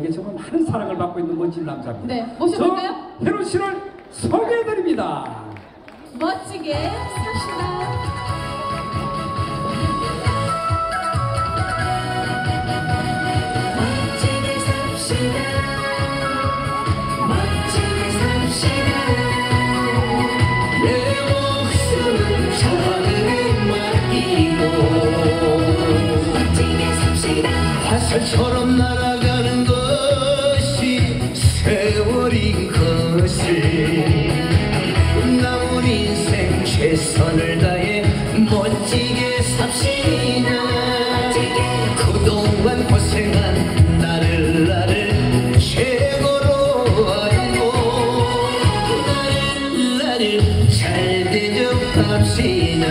여러분에게 정말 많은 사랑을 받고 있는 멋진 남자입니다. 네, 모셔볼까요? 저 혜로 씨를 소개해드립니다. 멋지게 삽시다. 내 목숨은 저들에 맡기고 화살처럼 날아가는 것이 세월인 것이. 남은 인생 최선을 다해 멋지게 삽시다. 그동안 고생한 나를 나를 최고로 알고 나를 나를 잘 대접합시다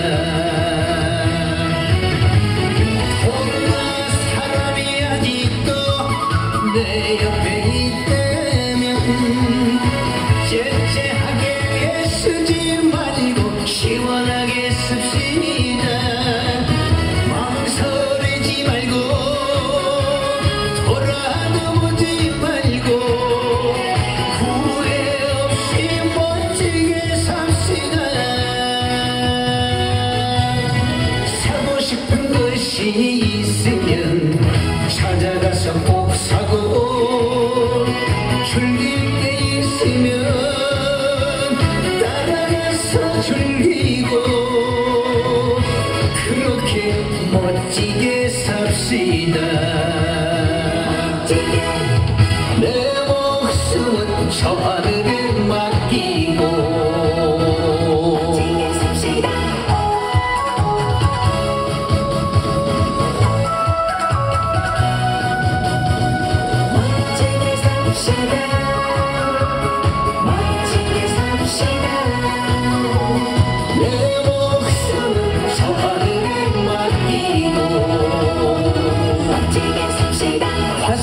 서 즐기고 그렇게 멋지게 삽시다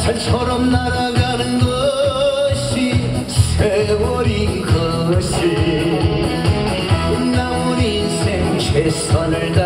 화살처럼 날아가는 것이 세월인 것이 남은 인생 최선을 다